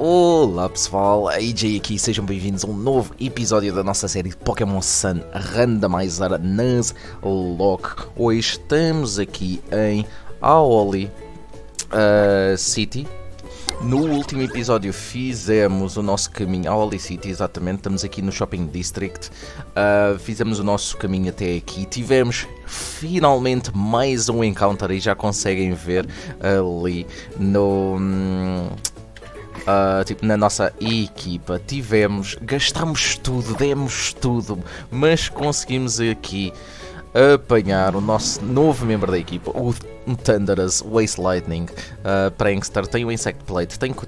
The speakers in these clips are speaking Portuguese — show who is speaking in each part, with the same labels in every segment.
Speaker 1: Olá pessoal, AJ aqui, sejam bem-vindos a um novo episódio da nossa série de Pokémon Sun Randomizer Nuzlocke. Hoje estamos aqui em Aoli uh, City. No último episódio fizemos o nosso caminho a Aoli City, exatamente, estamos aqui no Shopping District. Uh, fizemos o nosso caminho até aqui, tivemos finalmente mais um encounter e já conseguem ver ali no... Uh, tipo, na nossa equipa tivemos, gastamos tudo, demos tudo, mas conseguimos aqui apanhar o nosso novo membro da equipa, o Thunderous, Waste Lightning, uh, Prankster, tem o Insect Plate, tem que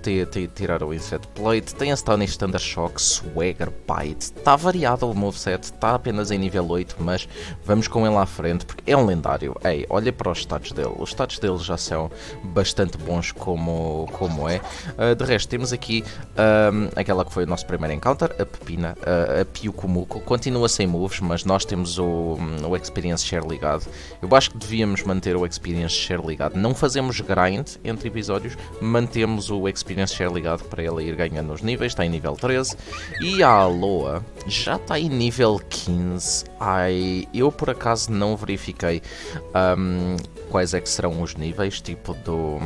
Speaker 1: tirar o Insect Plate, tem a Stonish Thunder Shock, Swagger Bite, está variado o moveset, está apenas em nível 8, mas vamos com ele à frente porque é um lendário. Ei, olha para os stats dele, os stats dele já são bastante bons como, como é. Uh, de resto, temos aqui um, aquela que foi o nosso primeiro encounter, a Pepina, uh, a Piucumuco, continua sem moves, mas nós temos o, o Experience Share ligado. Eu acho que devíamos manter o Experience Experience Share ligado. Não fazemos grind entre episódios, mantemos o Experience Share ligado para ela ir ganhando os níveis. Está em nível 13. E a Aloa já está em nível 15. Ai, eu por acaso não verifiquei um, quais é que serão os níveis, tipo do,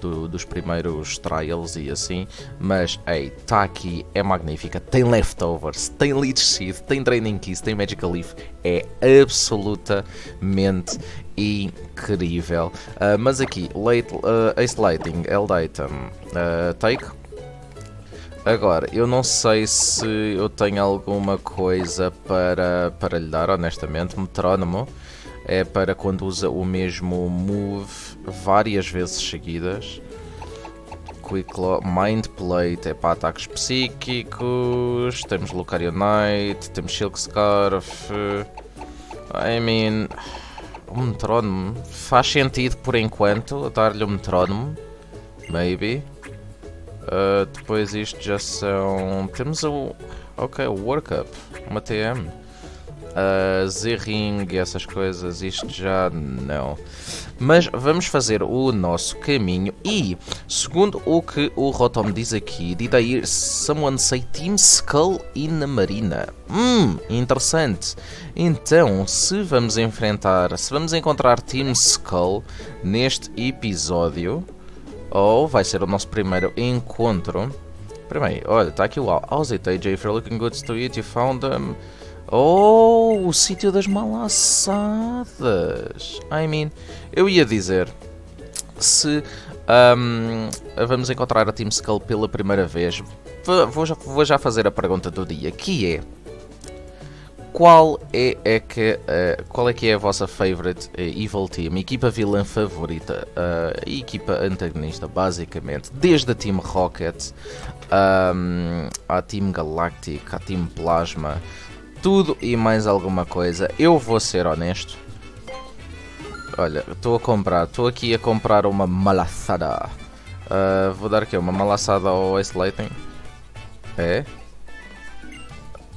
Speaker 1: do, dos primeiros trials e assim. Mas, ei, está aqui, é magnífica. Tem leftovers, tem Leech Seed, tem Draining Keys, tem Magical Leaf. É absolutamente incrível. Uh, mas aqui, late, uh, Ace Lighting, Eld Item, uh, Take. Agora, eu não sei se eu tenho alguma coisa para, para lhe dar, honestamente. Metrónomo é para quando usa o mesmo move várias vezes seguidas. Quick Law, Mind Plate é para ataques psíquicos. Temos Lucario Knight, temos Silk Scarf. I mean o metrónomo faz sentido por enquanto dar-lhe o metrónomo, maybe. Uh, depois isto já são. Temos o. Ok, o Workup, uma TM. Uh, Z-Ring, essas coisas, isto já não. Mas vamos fazer o nosso caminho e, segundo o que o Rotom diz aqui, did I hear someone say Team Skull in the Marina? Hum, interessante. Então, se vamos enfrentar, se vamos encontrar Team Skull neste episódio, ou vai ser o nosso primeiro encontro. Primeiro, olha, está aqui o it, AJ? You're looking good to eat, you found them. Oh, o sítio das malassadas. I mean, eu ia dizer, se um, vamos encontrar a Team Skull pela primeira vez, vou já, vou já fazer a pergunta do dia, que é qual é, é que uh, qual é que é a vossa favorite uh, evil team, equipa vilã favorita, uh, equipa antagonista, basicamente, desde a Team Rocket, um, à Team Galactic, à Team Plasma, tudo e mais alguma coisa. Eu vou ser honesto. Olha, estou a comprar, estou aqui a comprar uma malaçada. Uh, vou dar aqui uma malaçada ao Ace Lighting. É?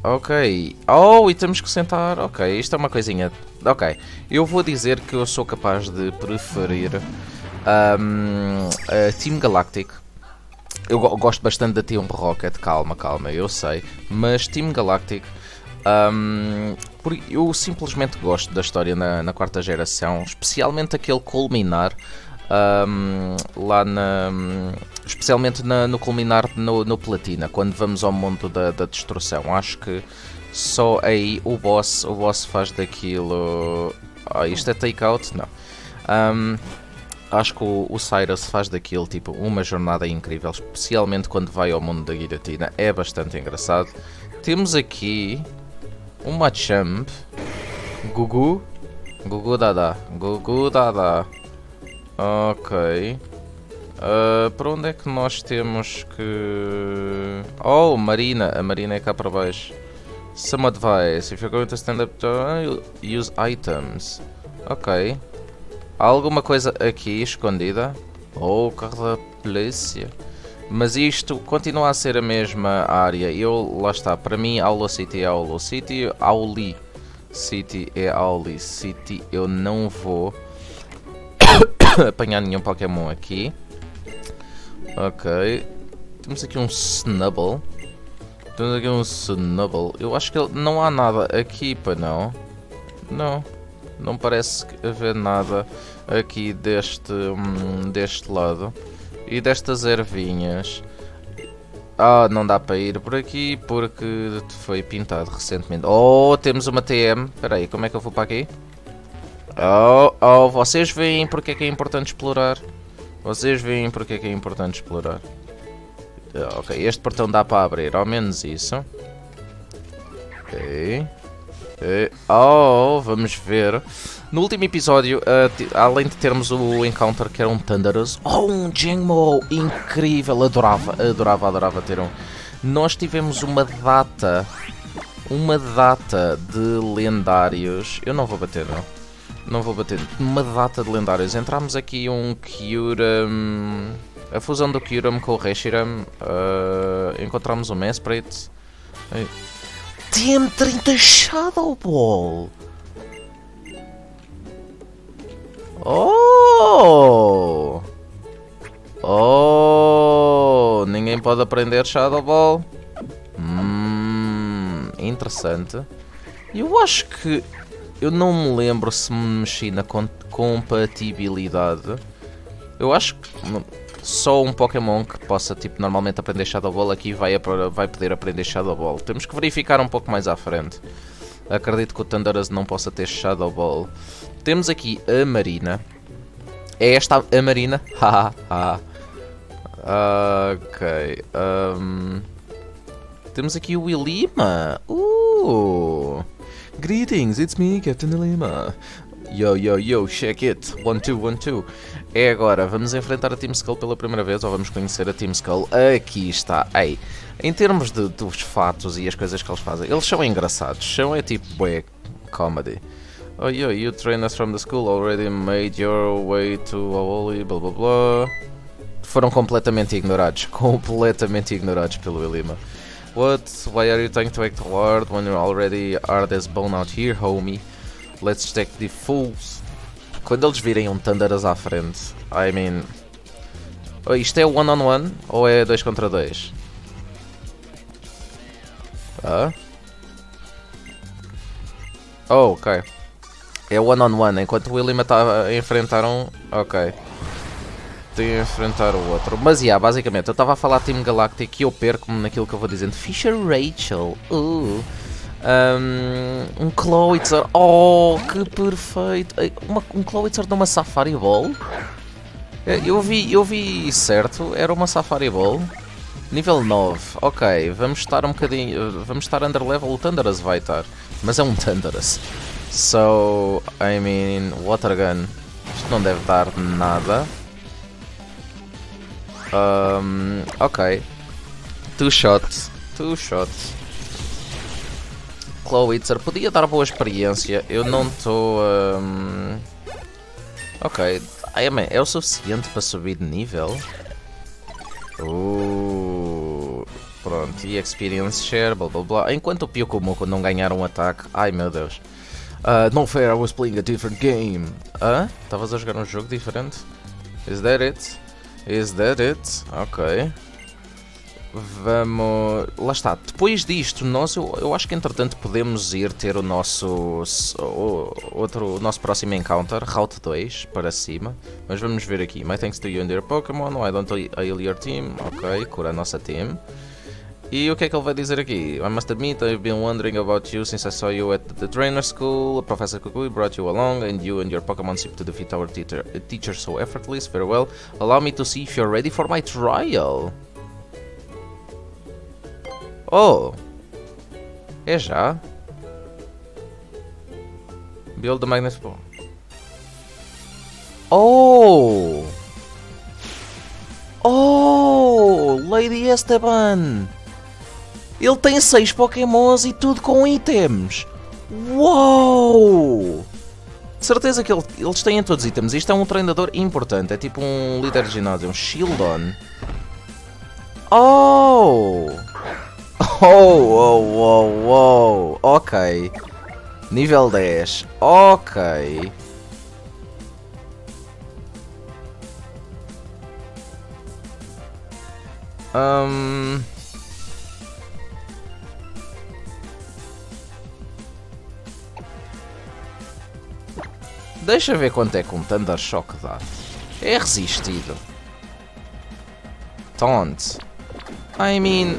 Speaker 1: Ok. Oh, e temos que sentar. Ok, isto é uma coisinha. Ok. Eu vou dizer que eu sou capaz de preferir um, a Team Galactic. Eu gosto bastante da Team Rocket, calma, calma, eu sei. Mas Team Galactic um, eu simplesmente gosto da história na, na quarta geração, especialmente aquele culminar um, lá na. Especialmente na, no culminar no, no Platina, quando vamos ao mundo da, da destruição. Acho que só aí o boss, o boss faz daquilo. Oh, isto é take-out? Não. Um, acho que o, o Cyrus faz daquilo tipo uma jornada incrível, especialmente quando vai ao mundo da guilhotina. É bastante engraçado. Temos aqui um Machamp. Gugu. Gugu Dada. Gugu Dada. Ok. Uh, para onde é que nós temos que... Oh, Marina. A Marina é cá para baixo. Some advice. If you're going to stand up, use items. Ok. Há alguma coisa aqui escondida? Oh, carro da polícia. Mas isto continua a ser a mesma área. Eu, lá está, para mim Aula City é Aula City, Auli City é Auli City. Eu não vou apanhar nenhum Pokémon aqui. Ok. Temos aqui um Snubble. Temos aqui um Snubble. Eu acho que não há nada aqui, para não. Não. Não parece haver nada aqui deste, hum, deste lado. E destas ervinhas. Ah, não dá para ir por aqui porque foi pintado recentemente. Oh, temos uma TM. Espera aí, como é que eu vou para aqui? Oh, oh, vocês veem porque é que é importante explorar. Vocês veem porque é que é importante explorar. Ah, ok, este portão dá para abrir, ao menos isso. Ok. okay. Oh, vamos ver. No último episódio, uh, além de termos o encounter que era um Thunderous, oh, um Jengmo incrível, adorava, adorava, adorava ter um. Nós tivemos uma data, uma data de lendários. Eu não vou bater, não. Não vou bater. Uma data de lendários. Entramos aqui um Kyurem. A fusão do Kyurem com o Reshiram. Uh, encontramos o Mesprit. TM30 Shadow Ball! Oh! Oh! Ninguém pode aprender Shadow Ball? Hum, interessante. Eu acho que eu não me lembro se me mexi na compatibilidade. Eu acho que só um Pokémon que possa, tipo, normalmente aprender Shadow Ball aqui vai, vai poder aprender Shadow Ball. Temos que verificar um pouco mais à frente. Acredito que o Thunderous não possa ter Shadow Ball. Temos aqui a Marina. É esta a Marina? Haha. ok. Um, temos aqui o Willima. Uh! Greetings, it's me, Captain Lima. Yo, yo, yo, check it. One, two, one, two. É agora, vamos enfrentar a Team Skull pela primeira vez, ou vamos conhecer a Team Skull. Aqui está. Ei, em termos de, dos fatos e as coisas que eles fazem, eles são engraçados. São é tipo, bué, comedy. Oh, yeah, you trainers from the school already made your way to Awoli, blá blá blá. Foram completamente ignorados. Completamente ignorados pelo Elima. What? Why are you trying to act hard when you already are this bone out here, homie? Let's check the fools. Quando eles virem um Thunderous à frente, I mean... Oh, isto é one on one ou é 2 contra 2? Ah? Oh, ok. É one on one, enquanto o William a enfrentar um... Ok tem a enfrentar o outro. Mas, yeah, basicamente, eu estava a falar Team Galactic e eu perco-me naquilo que eu vou dizendo. Fisher Rachel, uh. Um, um Clowitzer, oh, que perfeito. Uma, um Clowitzer de uma Safari Ball? É, eu vi, eu vi certo, era uma Safari Ball. Nível 9, ok, vamos estar um bocadinho, vamos estar under level, o Thunderous vai estar, mas é um Thunderous. So, I mean, Water Gun, isto não deve dar nada. Um, ok. Two shots. Two shots. Clowitzer podia dar boa experiência. Eu não estou. Um... Ok. É o suficiente para subir de nível? Uh, pronto, e experience share, blá blá blá. Enquanto o Pyukumoko não ganhar um ataque. Ai meu Deus. Uh, no fair, I was playing a different game. Ah? Estavas a jogar um jogo diferente? Is that it? Is that it? Ok. Vamos... Lá está. Depois disto, nós, eu, eu acho que entretanto podemos ir ter o nosso... O, outro, o nosso próximo encounter, Route 2, para cima. Mas vamos ver aqui. My thanks to you and your Pokémon. Why don't I heal your team? Ok, cura a nossa team. E o que é que ele vai dizer aqui? I must admit, I've been wondering about you since I saw you at the trainer school. Professor Kukui brought you along, and you and your Pokemon seem to defeat our teacher, uh, teacher so effortless. Very well. Allow me to see if you're ready for my trial. Oh! É já? Build the Magnet Spawn. Oh! Oh! Lady Esteban! Ele tem 6 Pokémons e tudo com itens. Uou! De certeza que ele, eles têm todos itens. Isto é um treinador importante. É tipo um líder de ginásio, um Shieldon. Oh! Oh, oh, oh, oh. Ok. Nível 10. Ok. Um... Deixa ver quanto é que um Thunder Shock dá. É resistido. Taunt. I mean...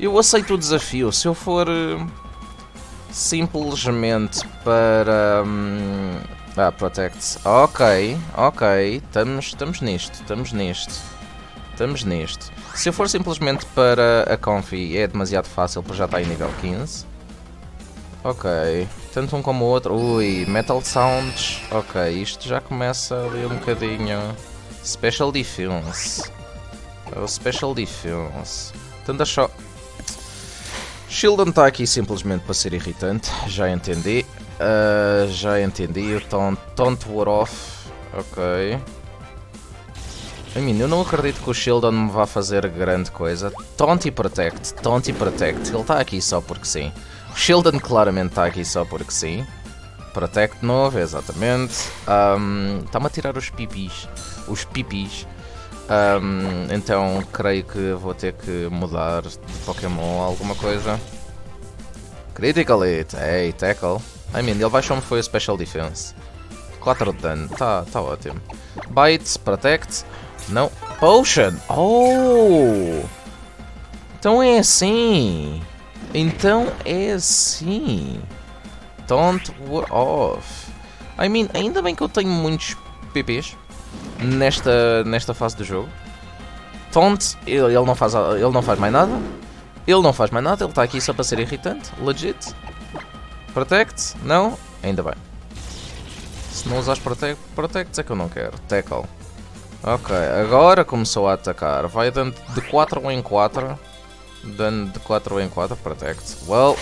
Speaker 1: Eu aceito o desafio. Se eu for... Uh, simplesmente para... Um, ah, Protect. Ok, ok. Estamos, estamos nisto. Estamos nisto. Estamos nisto. Se eu for simplesmente para a Confi é demasiado fácil porque já está em nível 15. Ok. Tanto um como o outro. Ui, Metal Sounds. Ok, isto já começa ali um bocadinho. Special Defense. Oh, Special Defense. Tanta só. Shieldon está aqui simplesmente para ser irritante. Já entendi. Uh, já entendi. Taunt, taunt War Off. Ok. I mean, eu não acredito que o Shieldon me vá fazer grande coisa. Taunt e Protect. Taunt e Protect. Ele está aqui só porque sim. Shieldon claramente está aqui só porque sim. Protect novo, exatamente. Está-me a tirar os pipis. Os pipis. Um, então creio que vou ter que mudar de Pokémon alguma coisa. Critical Hit. Hey, Tackle. I mean, ele baixou-me foi o Special Defense. 4 de dano. Tá, tá ótimo. Bite, Protect. Não. Potion. Oh! Então é assim. Então é assim. Don't work off. I mean, ainda bem que eu tenho muitos PPs nesta, nesta fase do jogo. Taunt, ele, ele, não faz, ele não faz mais nada. Ele não faz mais nada, ele está aqui só para ser irritante. Legit. Protect? Não? Ainda bem. Se não usares protect, protect é que eu não quero. Tackle. Ok, agora começou a atacar. Vai dando de 4 em 4 dano de 4 em 4 Protect. Well,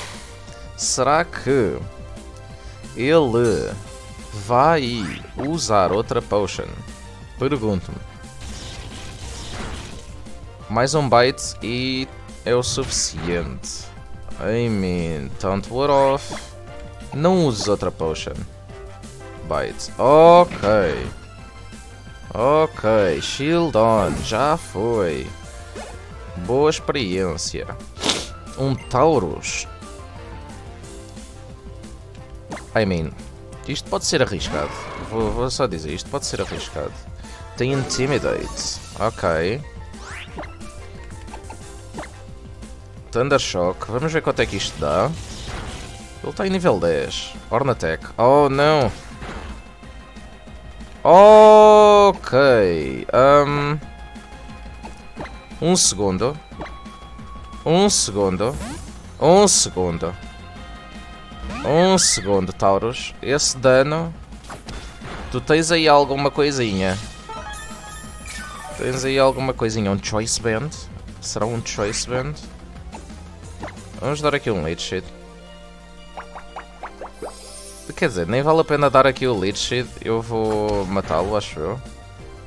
Speaker 1: será que ele vai usar outra potion? Pergunto-me. Mais um bite e é o suficiente. I mean, Taunt Ward Off. Não uses outra potion. Bite. Ok. Ok, Shield On. Já foi. Boa experiência. Um Taurus. I mean, isto pode ser arriscado. Vou, vou só dizer, isto pode ser arriscado. Tem Intimidate. Ok. Thunder Shock. Vamos ver quanto é que isto dá. Ele está em nível 10. Ornatech. Oh, não. Ok. Um... Um segundo. Um segundo. Um segundo. Um segundo, Taurus. Esse dano... Tu tens aí alguma coisinha. Tens aí alguma coisinha. Um Choice Band. Será um Choice Band? Vamos dar aqui um lead sheet. Quer dizer, nem vale a pena dar aqui o lead sheet. Eu vou matá-lo, acho eu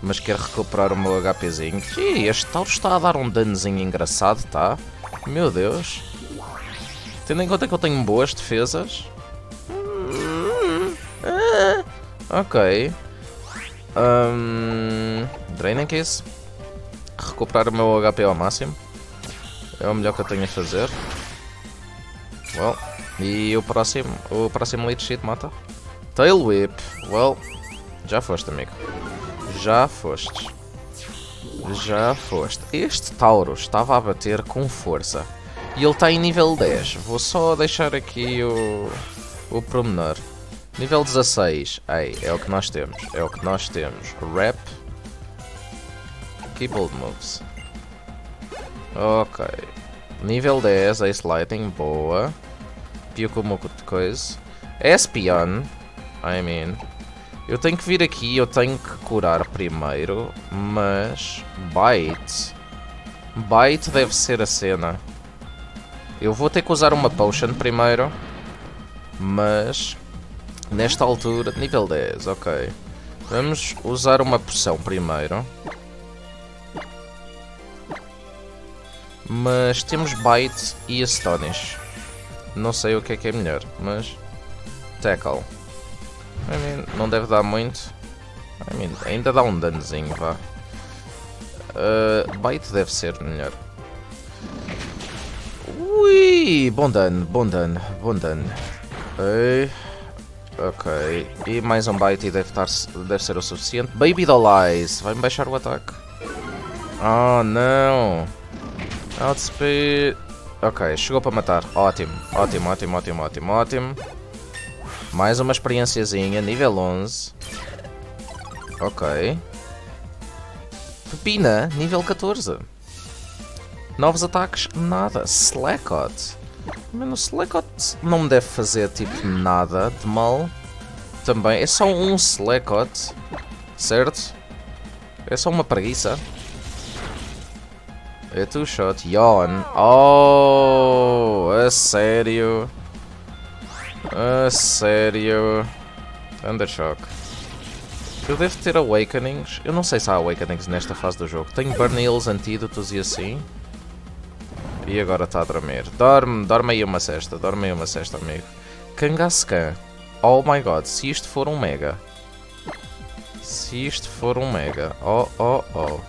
Speaker 1: mas quero recuperar o meu HPzinho. Ih, este Tauro está a dar um danozinho engraçado, tá? Meu Deus. Tendo em conta que eu tenho boas defesas. Ok. Um, Draining Kiss. Recuperar o meu HP ao máximo. É o melhor que eu tenho a fazer. Well. E o próximo, o próximo lead sheet mata. Tail Whip. Well, já foste, amigo. Já foste. Já foste. Este Tauro estava a bater com força. E ele está em nível 10. Vou só deixar aqui o, o promenor. Nível 16. Ei, é o que nós temos. É o que nós temos. Rap. Keyboard moves. Ok. Nível 10, Ace Lighting, boa. Pyukomuku de coisa. Espion. I mean. Eu tenho que vir aqui, eu tenho que curar primeiro, mas... Bite... Bite deve ser a cena. Eu vou ter que usar uma potion primeiro, mas... Nesta altura... Nível 10, ok. Vamos usar uma poção primeiro. Mas temos Bite e Astonish. Não sei o que é que é melhor, mas... Tackle. I mean, não deve dar muito. I mean, ainda dá um danozinho, vá. Uh, bite deve ser melhor. Ui, bom dano, bom dano, bom dano. Ok. E mais um bite e deve, estar, deve ser o suficiente. Baby Doll Eyes. Vai-me baixar o ataque. Oh, não. Outspeed. Ok, chegou para matar. Ótimo, ótimo, ótimo, ótimo, ótimo, ótimo. Mais uma experiênciazinha, nível 11. Ok. Pepina, nível 14. Novos ataques, nada. Slackot. Mano, Slackot não me deve fazer tipo nada de mal. Também, é só um Slackot. Certo? É só uma preguiça. É two shot. Yawn. Oh, a sério. A sério. Thundershock. Eu devo ter Awakenings. Eu não sei se há Awakenings nesta fase do jogo. Tenho Burn Hills, Antídotos e assim. E agora está a dormir. Dorme, dorme aí uma cesta. Dorme aí uma cesta, amigo. Kangaskhan. Oh my god, se isto for um Mega. Se isto for um Mega. Oh, oh, oh.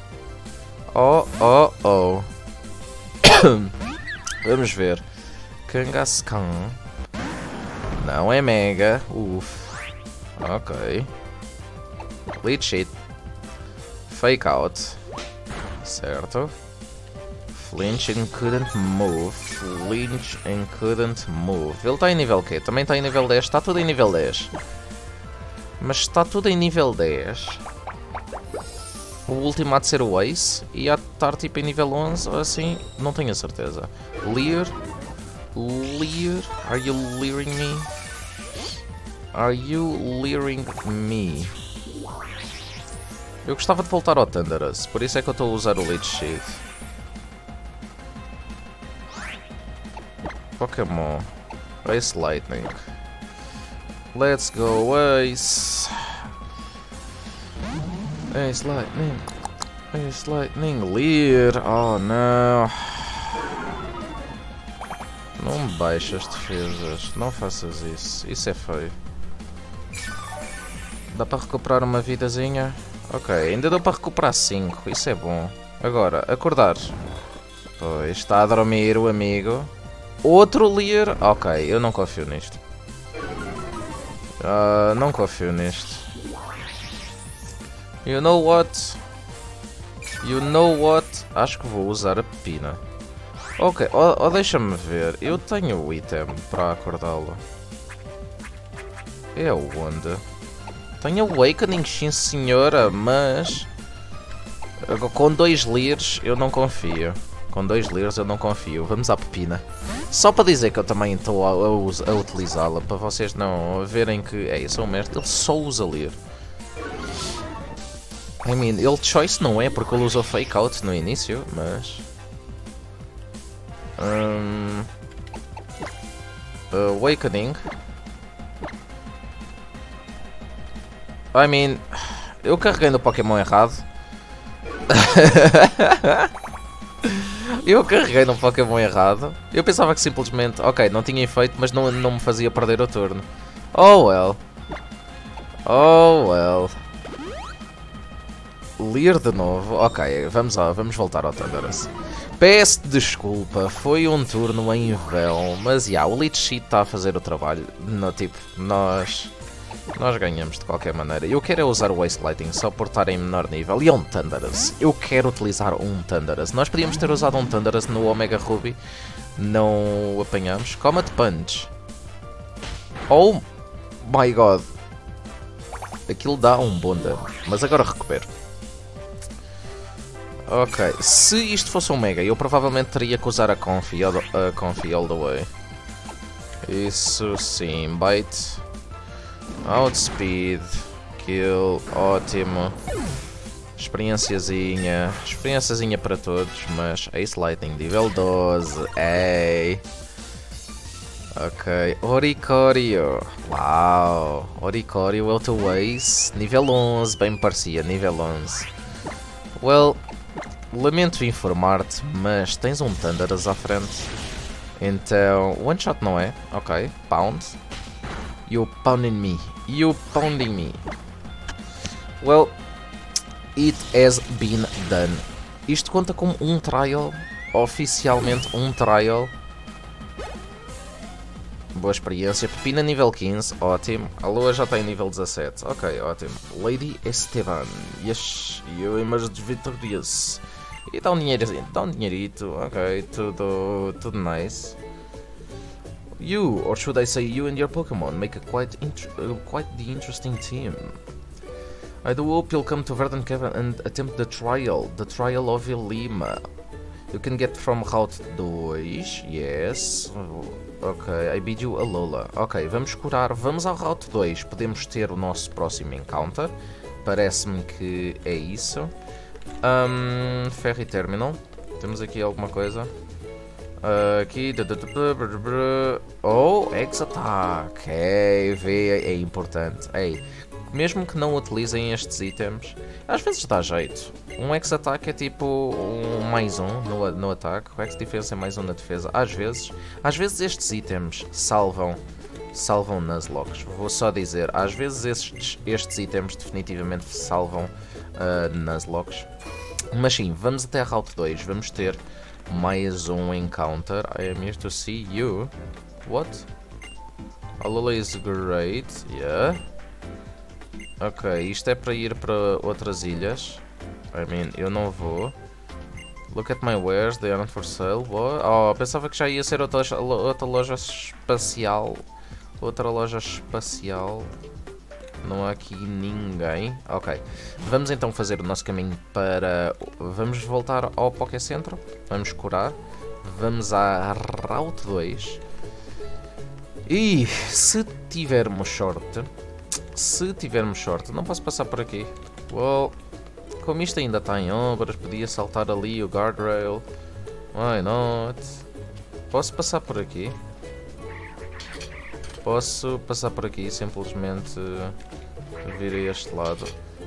Speaker 1: Oh, oh, oh. Vamos ver. Kangaskhan. Não é Mega. Uf. Ok. Lead Sheet. Fake Out. Certo. Flinch and couldn't move. Flinch and couldn't move. Ele está em nível quê? Também está em nível 10? Está tudo em nível 10. Mas está tudo em nível 10. O último há de ser o Ace. E há de estar tipo em nível 11 ou assim. Não tenho a certeza. Lear. Lear. Are you leering me? Are you leering me? Eu gostava de voltar ao Thunderous, por isso é que eu estou a usar o Leech Sheet. Pokémon. Ace Lightning. Let's go, Ace. Ace Lightning. Ace Lightning. Leer. Oh, não. Não baixas defesas. Não faças isso. Isso é feio. Dá para recuperar uma vidazinha? Ok, ainda deu para recuperar 5. Isso é bom. Agora, acordar. Pois, está a dormir o amigo. Outro Lear. Ok, eu não confio nisto. Uh, não confio nisto. You know what? You know what? Acho que vou usar a pepina. Ok, oh, oh deixa-me ver. Eu tenho o item para acordá-lo. É onde? Tenho Awakening, sim senhora, mas... Com dois Lears eu não confio. Com dois Lears eu não confio. Vamos à pepina. Só para dizer que eu também estou a, a, a utilizá-la, para vocês não verem que é isso, é um mestre, ele só usa Lear. I mean, ele choice não é porque ele usou fake out no início, mas... Um... Awakening. I mean, eu carreguei no Pokémon errado. eu carreguei no Pokémon errado. Eu pensava que simplesmente, ok, não tinha efeito, mas não, não me fazia perder o turno. Oh well. Oh well. Ler de novo. Ok, vamos lá, vamos voltar ao Thunderous. Peço desculpa, foi um turno em vão, mas já, yeah, o Leech Sheet está a fazer o trabalho. No, tipo, nós nós ganhamos de qualquer maneira. Eu quero é usar o Waste Lighting só por estar em menor nível. E é um Thunderous. Eu quero utilizar um Thunderous. Nós podíamos ter usado um Thunderous no Omega Ruby. Não o apanhamos. Comet Punch. Oh my god. Aquilo dá um bom dano. Mas agora recupero. Ok. Se isto fosse um Mega, eu provavelmente teria que usar a Confi, a Confi all the way. Isso sim. Bite. Outspeed, kill, ótimo. Experiênciazinha, experiênciazinha para todos, mas Ace Lightning nível 12, ei. Ok, Oricorio, uau, Oricorio é Ace, nível 11, bem me parecia, nível 11. Well, lamento informar-te, mas tens um Thunderous à frente. Então, one shot não é? Ok, pound. You're pounding me. You're pounding me. Well, it has been done. Isto conta como um trial, oficialmente um trial. Boa experiência. Pepina nível 15, ótimo. A lua já está em nível 17, ok, ótimo. Lady Esteban, yes, you emerged victorious. E dá um dinheirinho, dá um dinheirito, ok, tudo, tudo nice. You, or should I say you and your Pokemon, make a quite, uh, quite the interesting team. I do hope you'll come to Verdant Cavern and attempt the trial, the trial of Ilima. You can get from Route 2, yes. Ok, I bid you a Lola. Ok, vamos curar, vamos ao Route 2, podemos ter o nosso próximo encounter. Parece-me que é isso. Um, Ferry Terminal, temos aqui alguma coisa? Aqui. Oh, X-Attack. Ei, vê, é importante. Ei, mesmo que não utilizem estes itens, às vezes dá jeito. Um X-Attack é tipo um mais um no, no ataque, o X-Defense é mais um na defesa. Às vezes, às vezes estes itens salvam salvam Nuzlocks. Vou só dizer, às vezes estes, estes itens definitivamente salvam uh, Nuzlocks. Mas sim, vamos até a Route 2, vamos ter mais um encounter. I am here to see you. What? Alola is great, yeah. Ok, isto é para ir para outras ilhas. I mean, eu não vou. Look at my wares, they aren't for sale. What? Oh, pensava que já ia ser outra, outra loja espacial. Outra loja espacial. Não há aqui ninguém. Ok. Vamos então fazer o nosso caminho para... Vamos voltar ao Poké Centro. Vamos curar. Vamos à Route 2. E se tivermos sorte... Se tivermos sorte... Não posso passar por aqui. Well... Como isto ainda está em obras, podia saltar ali o guardrail. Why not? Posso passar por aqui? Posso passar por aqui simplesmente vir a este lado.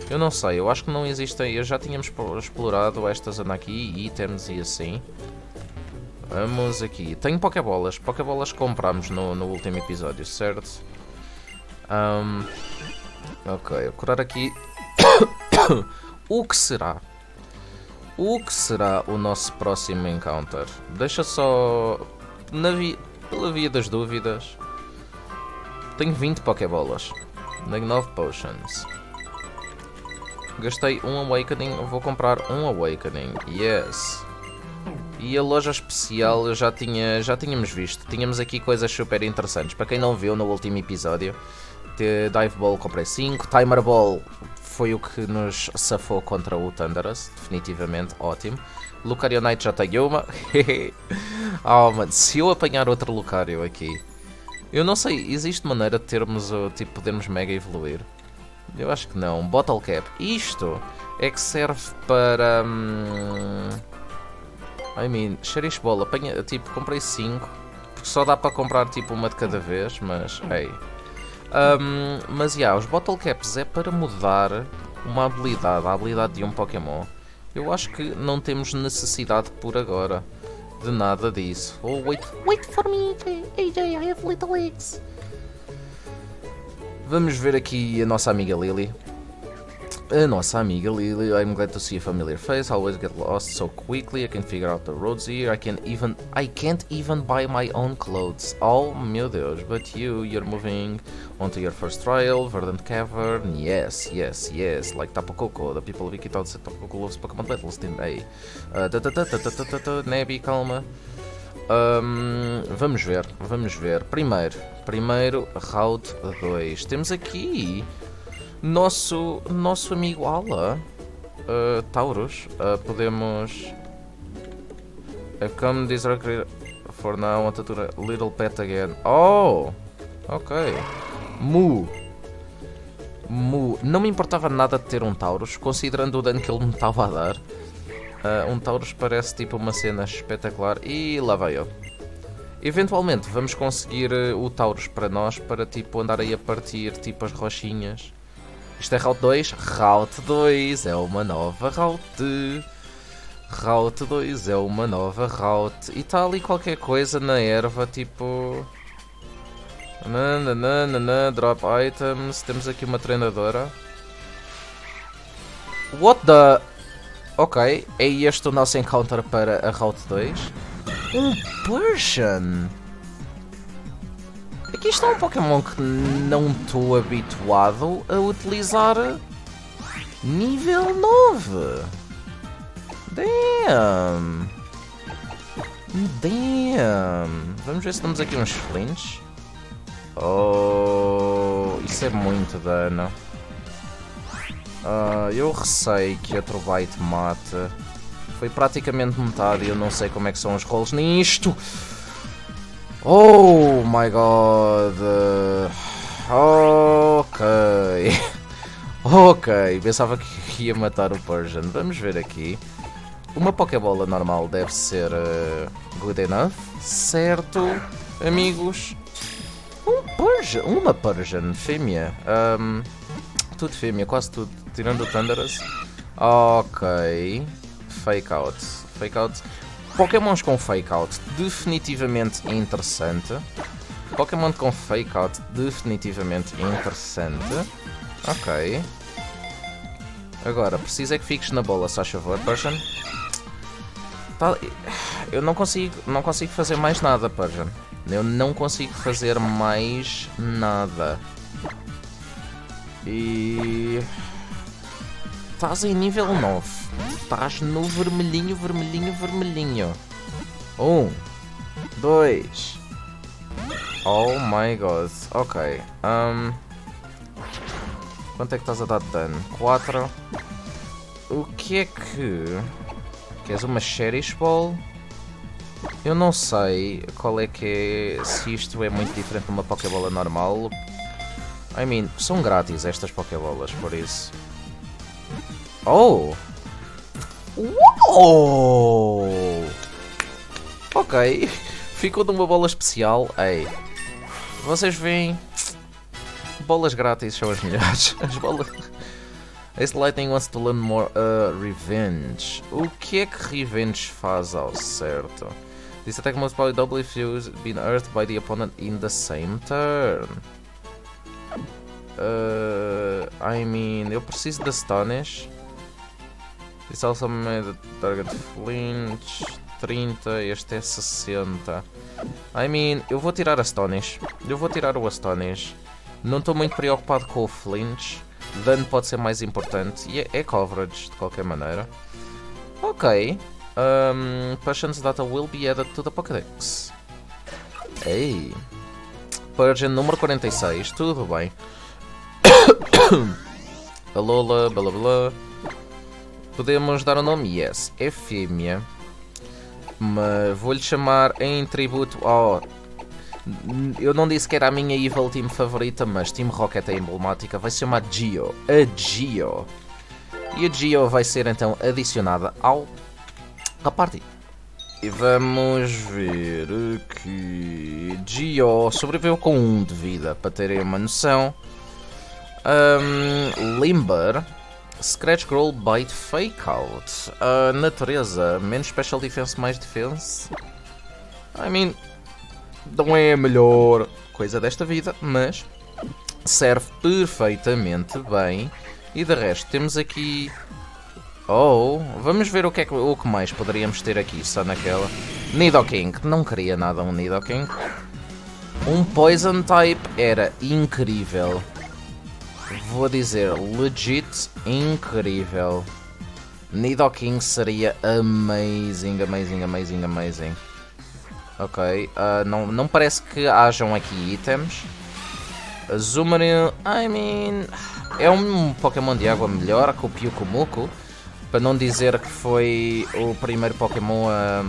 Speaker 1: Eu não sei, eu acho que não existem. Eu já tínhamos explorado esta zona aqui, itens e assim. Vamos aqui. Tenho Pokébolas. Pokébolas que compramos no, no último episódio, certo? Um, ok, curar aqui. o que será? O que será o nosso próximo encounter? Deixa só. Na vi... Pela via das dúvidas. Tenho 20 Pokébolas. Tenho 9 Potions. Gastei um Awakening, vou comprar um Awakening. Yes. E a loja especial já, tinha, já tínhamos visto. Tínhamos aqui coisas super interessantes. Para quem não viu no último episódio, Dive Ball comprei 5. Timer Ball foi o que nos safou contra o Thunderous. Definitivamente ótimo. Lucario Knight já tenho uma. oh, mano, se eu apanhar outro Lucario aqui eu não sei, existe maneira de termos o tipo, podermos mega evoluir? Eu acho que não. Bottle cap. Isto é que serve para. Hum, I mean, Cherish Ball. Apanha, tipo, comprei 5. Porque só dá para comprar tipo uma de cada vez, mas. Hey. Um, mas yeah, os Bottle Caps é para mudar uma habilidade, a habilidade de um Pokémon. Eu acho que não temos necessidade por agora de nada disso. Oh, wait, wait for me, AJ, I have little legs. Vamos ver aqui a nossa amiga Lily. A nossa amiga Lily, I'm glad to see a familiar face. I always get lost so quickly. I can figure out the roads here. I can even I can't even buy my own clothes. Oh meu Deus! But you, you're moving onto your first trial, Verdant Cavern. Yes, yes, yes. Like Tapu Koko. The people of Ikitao said Tapu Koko loves Pokemon battles, didn't they? Uh, da, da, da, da, da, da, da, Nebi, calma. Um, vamos ver, vamos ver. Primeiro, primeiro route 2. Temos aqui nosso, nosso amigo Ala, uh, Taurus, uh, podemos. I've come this for now, a little pet again. Oh! Ok. Mu. Mu. Não me importava nada de ter um Taurus, considerando o dano que ele me estava a dar. Uh, um Taurus parece tipo uma cena espetacular. E lá vai eu. Eventualmente vamos conseguir o Taurus para nós, para tipo andar aí a partir tipo as rochinhas. Isto é Route 2? Route 2 é uma nova route. Route 2 é uma nova route. E está ali qualquer coisa na erva, tipo... Nananana, drop items. Temos aqui uma treinadora. What the... Ok, é este o nosso encounter para a Route 2. Um Persian! Aqui está um Pokémon que não estou habituado a utilizar nível 9. Damn! Damn! Vamos ver se damos aqui uns flinch. Oh, isso é muito dano. Uh, eu receio que outro bite mate. Foi praticamente metade e eu não sei como é que são os rolls nisto. Oh my god. Ok. ok, pensava que ia matar o Persian. Vamos ver aqui. Uma Pokébola normal deve ser uh, good enough. Certo, amigos. Um Persian, uma Persian fêmea. Um, tudo fêmea, quase tudo. Tirando o Thunderous. Ok. Fake out. Fake out. Pokémons com Fake out definitivamente interessante. Pokémon com Fake out definitivamente interessante. Ok. Agora, preciso é que fiques na bola, se faz favor, Persian. Tá, eu não consigo, não consigo fazer mais nada, Persian. Eu não consigo fazer mais nada. E... Estás em nível 9. Estás no vermelhinho, vermelhinho, vermelhinho. Um. Dois. Oh my god. Ok. Um... Quanto é que estás a dar de dano? 4. O que é que... Queres uma Cherish Ball? Eu não sei qual é que é... Se isto é muito diferente de uma Pokébola normal. I mean, são grátis estas Pokébolas, por isso... Oh! Uou! Ok. Ficou de uma bola especial. Ei. Vocês veem... Bolas grátis são as melhores. As bolas... Esse Lightning wants to learn more uh, Revenge. O que é que Revenge faz ao certo? This attack must probably double if you've been earthed by the opponent in the same turn. Uh, I mean, eu preciso de Astonish. This also made target flinch. 30, este é 60. I mean, eu vou tirar Astonish. Eu vou tirar o Astonish. Não estou muito preocupado com o flinch. Dano pode ser mais importante. E é, é coverage, de qualquer maneira. Ok. Um, Passion's data will be added to the Pokédex. Ei. Purgeon número 46, tudo bem. Alola, blá blá. Podemos dar o um nome? Yes. É fêmea. Mas vou-lhe chamar em tributo ao. Eu não disse que era a minha Evil Team favorita, mas Team Rocket é emblemática. Vai se chamar Geo. A Geo. E a Geo vai ser então adicionada ao. à partida. E vamos ver que Geo sobreviveu com 1 um de vida, para terem uma noção. Um, Limber, Scratch Growl, Bite, Fake Out. Uh, natureza, menos Special Defense, mais Defense. I mean, não é a melhor coisa desta vida, mas serve perfeitamente bem. E de resto, temos aqui... Oh, vamos ver o que, é que, o que mais poderíamos ter aqui, só naquela. Nidoking, não queria nada um Nidoking. Um Poison Type era incrível. Vou dizer, legit incrível. Nidoking seria amazing, amazing, amazing, amazing. Ok, uh, não, não parece que hajam aqui itens. Zumaril, I mean, é um Pokémon de água melhor que o Pyukumuku. Para não dizer que foi o primeiro Pokémon a,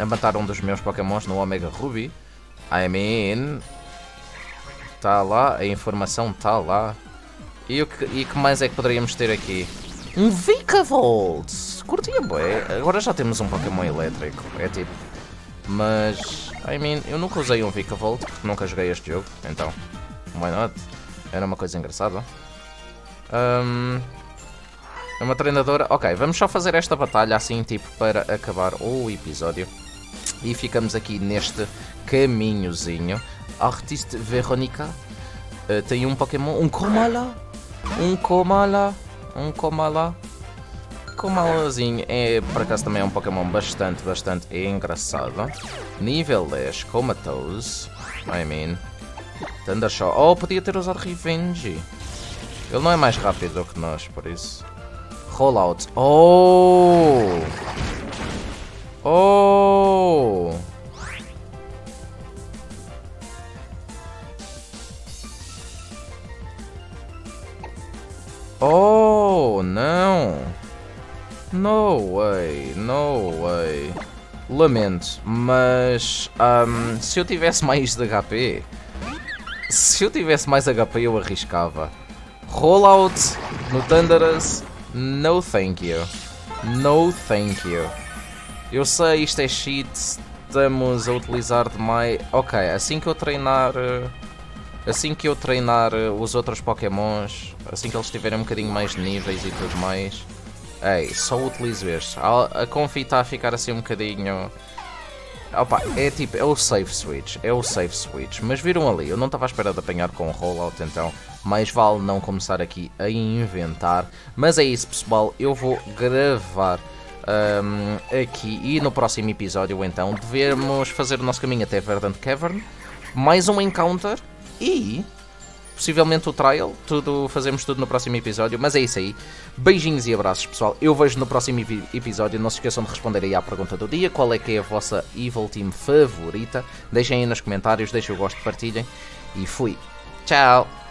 Speaker 1: a matar um dos meus Pokémons no Omega Ruby. I mean, está lá, a informação está lá. E o que, e que mais é que poderíamos ter aqui? Um Vikavolt! Curtia bué. Agora já temos um Pokémon elétrico. É tipo... Mas... I mean, eu nunca usei um Vikavolt, porque nunca joguei este jogo. Então, why not? Era uma coisa engraçada. Um, é uma treinadora... Ok, vamos só fazer esta batalha assim, tipo, para acabar o episódio. E ficamos aqui neste caminhozinho. Artiste Veronica uh, tem um Pokémon, um Komala. Um Komala. Um Komala. com Malzinho é, por acaso, também é um Pokémon bastante, bastante engraçado. Nível 10, Comatose. I mean. Thundershock. Oh, podia ter usado Revenge. Ele não é mais rápido que nós, por isso. Rollout. Oh! Oh! Oh, não! No way, no way. Lamento, mas um, se eu tivesse mais de HP, se eu tivesse mais HP eu arriscava. Rollout no Thunderous, no thank you. No thank you. Eu sei, isto é cheat, estamos a utilizar demais. Ok, assim que eu treinar. Assim que eu treinar os outros Pokémons, assim que eles tiverem um bocadinho mais de níveis e tudo mais. Ei, só utilizo este. A, a Confi está a ficar assim um bocadinho. Opa, é tipo, é o safe switch, é o safe switch. Mas viram ali, eu não estava à espera de apanhar com o rollout, então mais vale não começar aqui a inventar. Mas é isso, pessoal, eu vou gravar um, aqui e no próximo episódio, então, devemos fazer o nosso caminho até Verdant Cavern. Mais um encounter e possivelmente o trial, tudo, fazemos tudo no próximo episódio, mas é isso aí. Beijinhos e abraços, pessoal. Eu vejo no próximo episódio. Não se esqueçam de responder aí à pergunta do dia: qual é que é a vossa Evil Team favorita? Deixem aí nos comentários, deixem o gosto, partilhem e fui. Tchau!